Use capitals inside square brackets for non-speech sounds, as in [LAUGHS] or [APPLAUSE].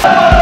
Oh! [LAUGHS]